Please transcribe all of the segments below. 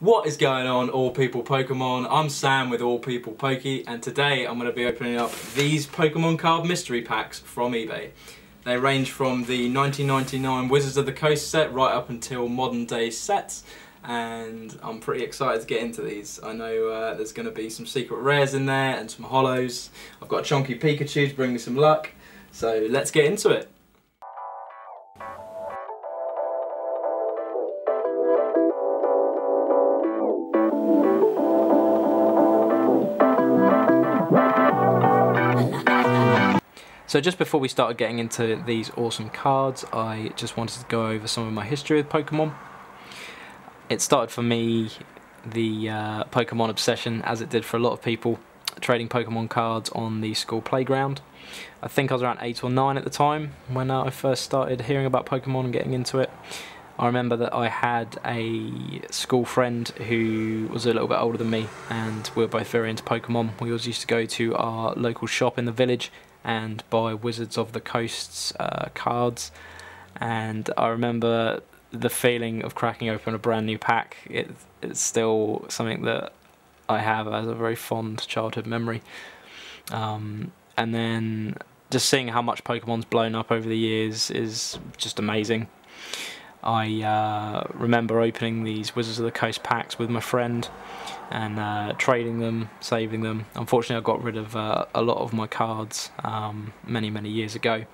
What is going on, All People Pokemon? I'm Sam with All People Pokey, and today I'm going to be opening up these Pokemon card mystery packs from eBay. They range from the 1999 Wizards of the Coast set right up until modern day sets, and I'm pretty excited to get into these. I know uh, there's going to be some secret rares in there and some holos. I've got a chunky Pikachu to bring me some luck, so let's get into it. So just before we started getting into these awesome cards, I just wanted to go over some of my history with Pokemon. It started for me, the uh, Pokemon obsession, as it did for a lot of people, trading Pokemon cards on the school playground. I think I was around 8 or 9 at the time when I first started hearing about Pokemon and getting into it. I remember that I had a school friend who was a little bit older than me and we were both very into Pokemon. We always used to go to our local shop in the village and buy Wizards of the Coast's uh, cards. And I remember the feeling of cracking open a brand new pack. It, it's still something that I have as a very fond childhood memory. Um, and then just seeing how much Pokemon's blown up over the years is just amazing. I uh, remember opening these Wizards of the Coast packs with my friend and uh, trading them, saving them. Unfortunately, I got rid of uh, a lot of my cards um, many, many years ago.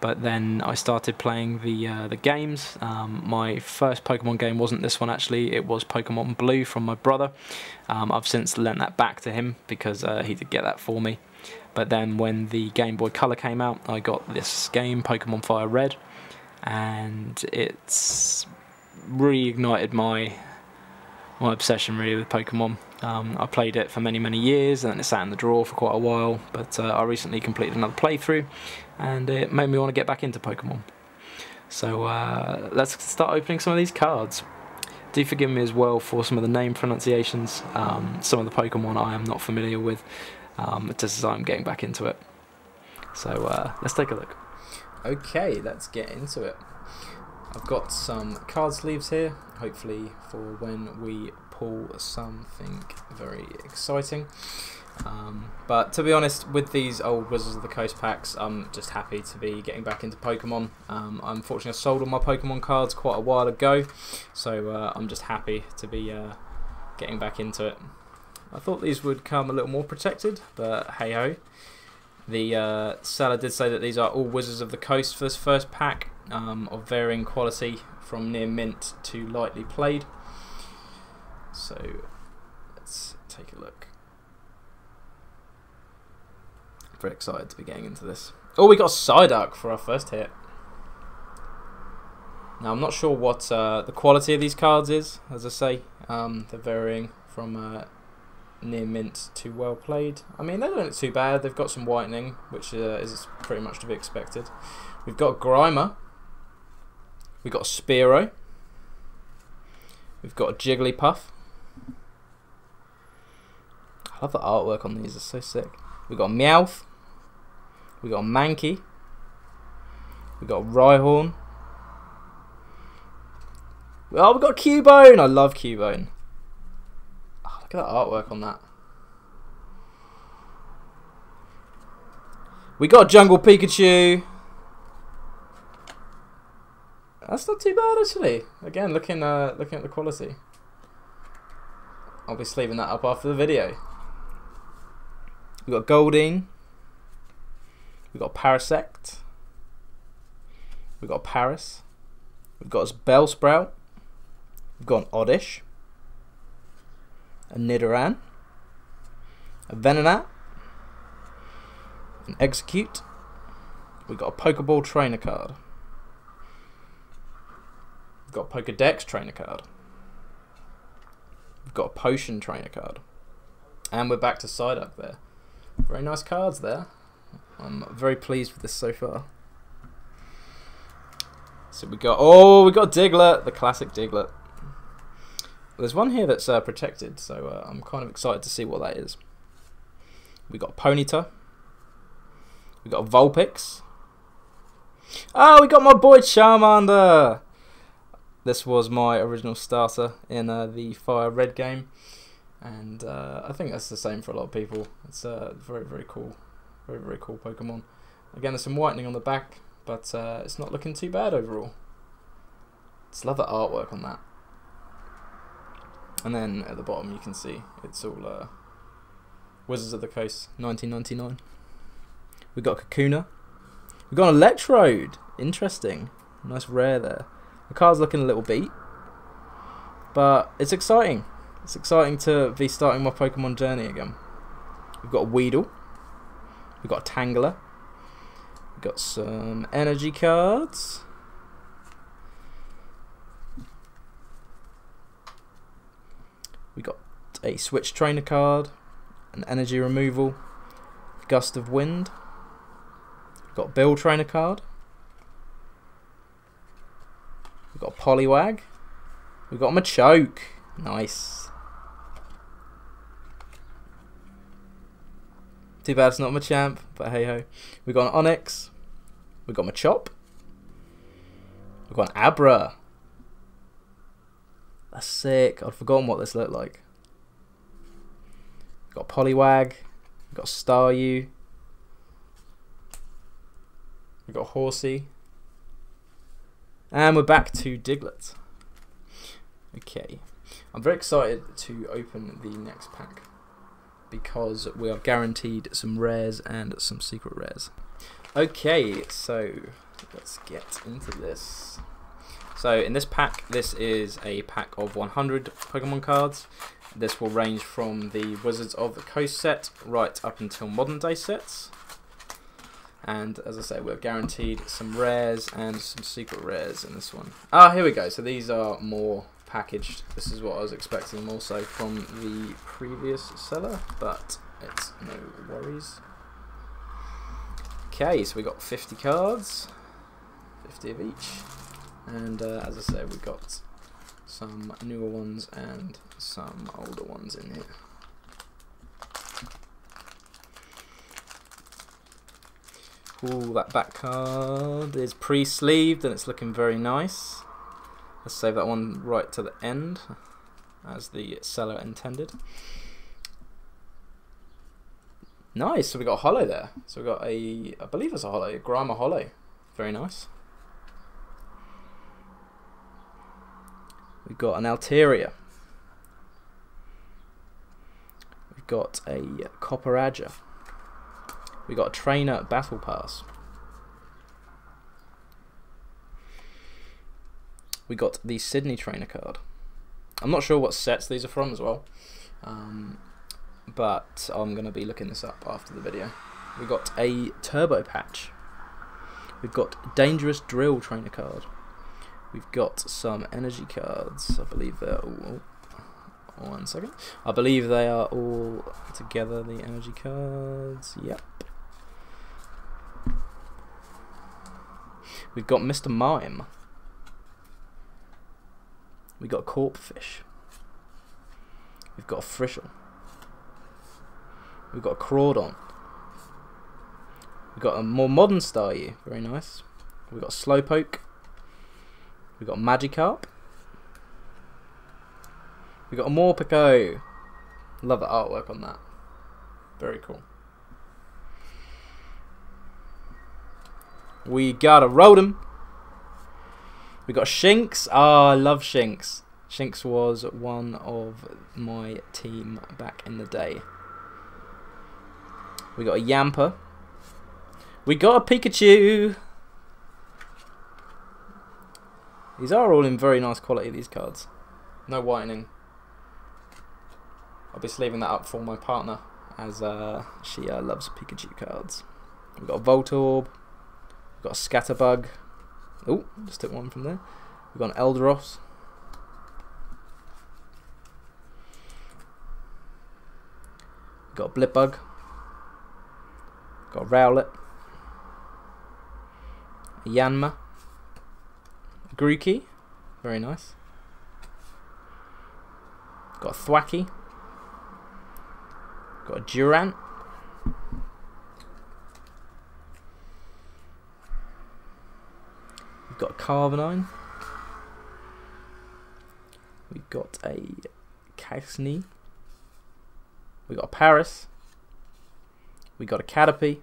But then I started playing the uh, the games. Um, my first Pokemon game wasn't this one actually. It was Pokemon Blue from my brother. Um, I've since lent that back to him because uh, he did get that for me. But then when the Game Boy Color came out, I got this game, Pokemon Fire Red, and it's reignited my my obsession really with Pokemon. Um, I played it for many many years and then it sat in the drawer for quite a while but uh, I recently completed another playthrough and it made me want to get back into Pokemon. So uh, let's start opening some of these cards. Do forgive me as well for some of the name pronunciations, um, some of the Pokemon I am not familiar with, um, just as I'm getting back into it. So uh, let's take a look. Okay, let's get into it. I've got some card sleeves here, hopefully for when we pull something very exciting. Um, but to be honest, with these old Wizards of the Coast packs, I'm just happy to be getting back into Pokemon. Um, unfortunately, I sold all my Pokemon cards quite a while ago, so uh, I'm just happy to be uh, getting back into it. I thought these would come a little more protected, but hey ho. The uh, seller did say that these are all Wizards of the Coast for this first pack, um, of varying quality from near mint to lightly played. So let's take a look. Very excited to be getting into this. Oh, we got Psyduck for our first hit. Now I'm not sure what uh, the quality of these cards is, as I say. Um, they're varying from uh, near mint to well played. I mean, they don't look too bad. They've got some whitening, which uh, is pretty much to be expected. We've got Grimer. We've got Spearow. We've got a Jigglypuff. I love the artwork on these, it's so sick. We've got Meowth. We've got Mankey. We've got Rhyhorn. Oh, we've got Cubone! I love Cubone. Look at that artwork on that. We got Jungle Pikachu. That's not too bad actually. Again, looking uh, looking at the quality. I'll be sleeving that up after the video. We've got Goldeen. We've got Parasect. We've got Paras. We've got Bellsprout. We've got Oddish. A Nidoran. A Venonat. An Exeggcute. We've got a Pokeball Trainer card. We've got a Pokedex Trainer card. We've got a Potion Trainer card. And we're back to Psyduck there. Very nice cards there. I'm very pleased with this so far. So we got, oh, we got Diglett, the classic Diglett. There's one here that's uh, protected, so uh, I'm kind of excited to see what that is. We got Ponyta. We got Vulpix. Oh, we got my boy Charmander. This was my original starter in uh, the Fire Red game, and uh, I think that's the same for a lot of people. It's a very very cool, very very cool Pokemon. Again, there's some whitening on the back, but uh, it's not looking too bad overall. Just love the artwork on that. And then at the bottom you can see it's all uh, Wizards of the Coast 1999. We got Kakuna. We got an Electrode. Interesting. Nice rare there. The card's looking a little beat. But it's exciting. It's exciting to be starting my Pokemon journey again. We've got a Weedle. We've got a Tangela. We've got some energy cards. We got a Switch Trainer card, an Energy Removal, Gust of Wind. We've got Bill Trainer card. We've got Poliwag. We've got Machoke. Nice. Too bad it's not Machamp, but hey ho. We've got an Onix. We've got Machop. We've got an Abra. That's sick. I'd forgotten what this looked like. Got Poliwag. Got Staryu. We've got Horsea. And we're back to Diglett. Okay. I'm very excited to open the next pack because we are guaranteed some rares and some secret rares. Okay, so let's get into this. So in this pack, this is a pack of 100 Pokemon cards. This will range from the Wizards of the Coast set right up until modern day sets. And as I say, we're guaranteed some rares and some secret rares in this one. Ah, here we go. So these are more packaged. This is what I was expecting more so from the previous seller, but it's no worries. Okay, so we got 50 cards, 50 of each. And uh, as I say, we got some newer ones and some older ones in here. Ooh, that back card is pre-sleeved and it's looking very nice. Let's save that one right to the end, as the seller intended. Nice, so we got a holo there. So we got a, I believe it's a holo, a Grimer holo. Very nice. We've got an Altaria. We've got a Copperajah. We've got a Trainer Battle Pass. We got the Sidney Trainer card. I'm not sure what sets these are from as well. Um, but I'm going to be looking this up after the video. We've got a Turbo Patch. We've got Dangerous Drill Trainer card. We've got some energy cards. I believe they're all. Oh, one second. I believe they are all together. The energy cards. Yep. We've got Mr. Mime. We've got a Corphish. We've got a. We've got a Crawdaunt. We've got a more modern Staryu. Very nice. We've got Slowpoke. We've got Magikarp. We've got a Morpeko. Love the artwork on that. Very cool. We got a Rotom. We got Shinx. Ah, oh, I love Shinx. Shinx was one of my team back in the day. We got a Yamper. We got a Pikachu. These are all in very nice quality, these cards. No whitening. I'll be leaving that up for my partner, as uh, she uh, loves Pikachu cards. We've got a Voltorb. We've got a Scatterbug. Oh, just took one from there. We've got an Eldegoss. We've got a Blipbug. Got a Rowlet. A Yanma. Grookey, very nice. Got a Thwackey. Got a Durant. We've got a Carbonine. We've got a Cacnea. We've got a Paras. We've got a Caterpie.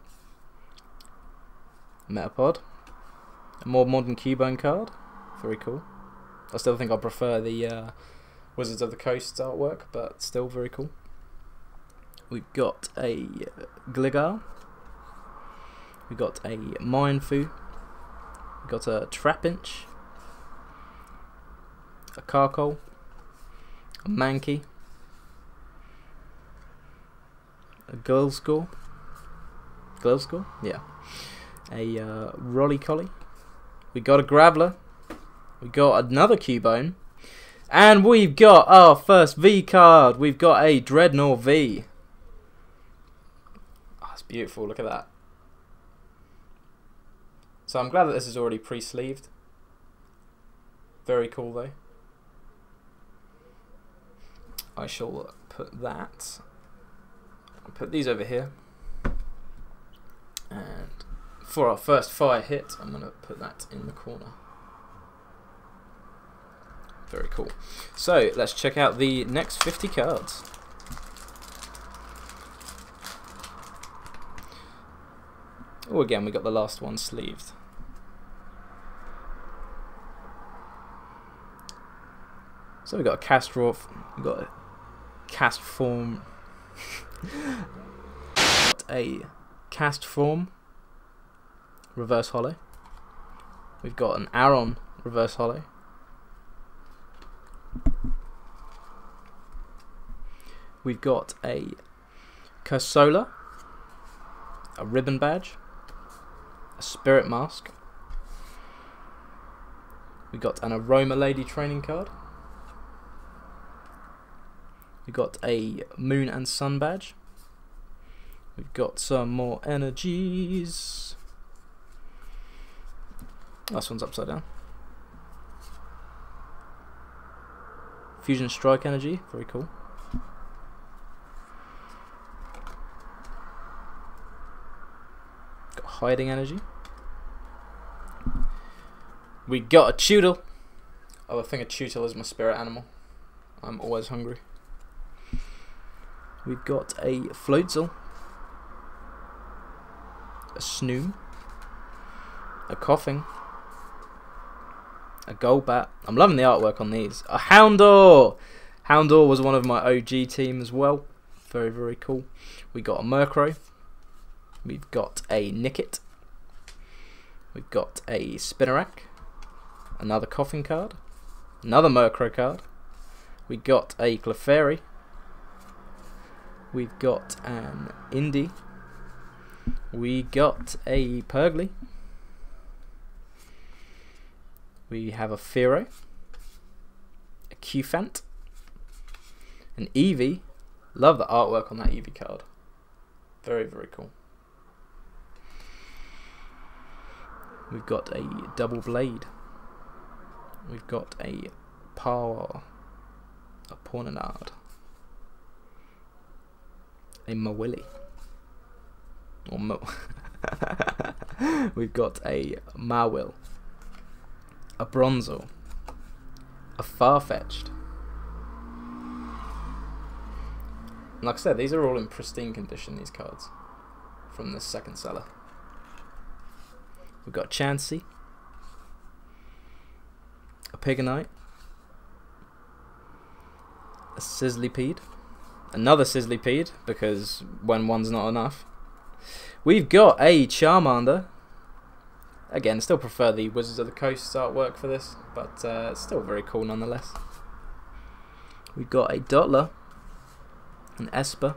Metapod. A more modern Cubone card. Very cool. I still think I prefer the uh, Wizards of the Coast artwork, but still very cool. We've got a Gligar. We've got a Mienfoo. We've got a Trapinch. A Carkol. A Mankey. A Girlscore. Girlscore? Yeah. A uh, Rolycoly. We got a Graveler. We got another Cubone. And we've got our first V card. We've got a Drednaw V. Ah, oh, that's beautiful. Look at that. So I'm glad that this is already pre-sleeved. Very cool though. I shall put that. I'll put these over here. And for our first fire hit, I'm going to put that in the corner. Very cool. So let's check out the next 50 cards. Oh, again, we got the last one sleeved. So we got a Castro, we got a Castform, a Castform reverse holo. We've got an Aron reverse holo. We've got a Cursola, a ribbon badge, a spirit mask. We got an Aroma Lady training card. We got a Moon and Sun badge. We've got some more energies. Last one's upside down. Fusion Strike energy, very cool. Hiding energy. We got a Tootle. Oh, I think a Tootle is my spirit animal. I'm always hungry. We've got a Floatzel. A Snom. A Koffing. A Golbat. I'm loving the artwork on these. A Houndour! Houndour was one of my OG team as well. Very, very cool. We got a Murkrow. We've got a Nickit. We've got a Spinarak. Another Koffing card. Another Murkrow card. We got a Clefairy. We've got an Indy. We got a Purugly. We have a Fearow. A Cufant. An Eevee. Love the artwork on that Eevee card. Very, very cool. We've got a Doublade. We've got a Power. A Porninard. A Mawili. Or Mo. We've got a Mawile. A Bronzor. A Farfetch'd. Like I said, these are all in pristine condition, these cards. From this second seller. We've got Chansey. A Pigonite. A Sizzlipede. Another Sizzlipede, because when one's not enough. We've got a Charmander. Again, still prefer the Wizards of the Coast artwork for this, but uh, still very cool nonetheless. We've got a Dottler, an Espurr,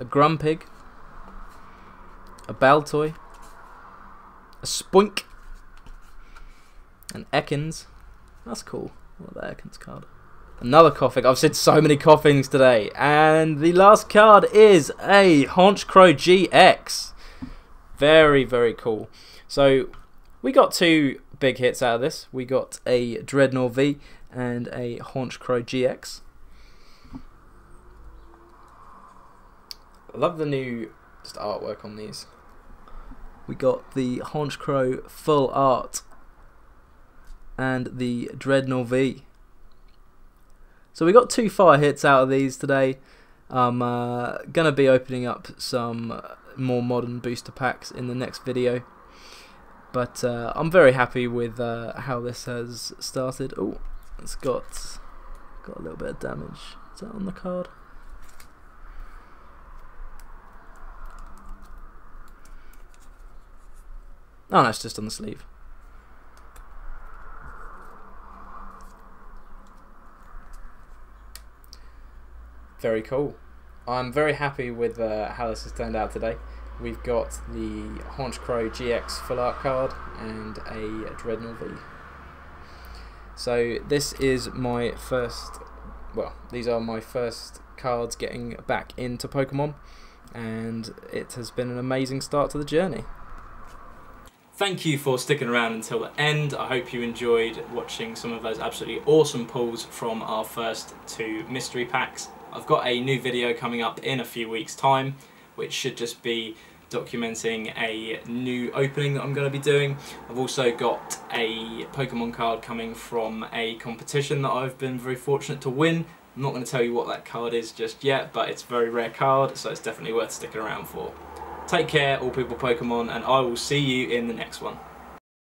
a Grumpig, a Baltoy, a Spoink, an Ekans. That's cool. What the Ekans card? Another Koffing. I've said so many Koffings today. And the last card is a Honchkrow GX. Very, very cool. So, we got two big hits out of this. We got a Drednaw V and a Honchkrow GX. I love the new just artwork on these. We got the Honchkrow full art and the Drednaw V. So we got two fire hits out of these today. I'm uh, gonna be opening up some more modern booster packs in the next video. But uh, I'm very happy with uh, how this has started. Oh, it's got got a little bit of damage. Is that on the card? Oh no, it's just on the sleeve. Very cool. I'm very happy with uh, how this has turned out today. We've got the Honchkrow GX full art card and a Drednaw V. So this is my first, well, these are my first cards getting back into Pokemon and it has been an amazing start to the journey. Thank you for sticking around until the end. I hope you enjoyed watching some of those absolutely awesome pulls from our first two mystery packs. I've got a new video coming up in a few weeks time which should just be documenting a new opening that I'm going to be doing. I've also got a Pokemon card coming from a competition that I've been very fortunate to win. I'm not going to tell you what that card is just yet, but it's a very rare card, so it's definitely worth sticking around for. Take care, all people Pokemon, and I will see you in the next one.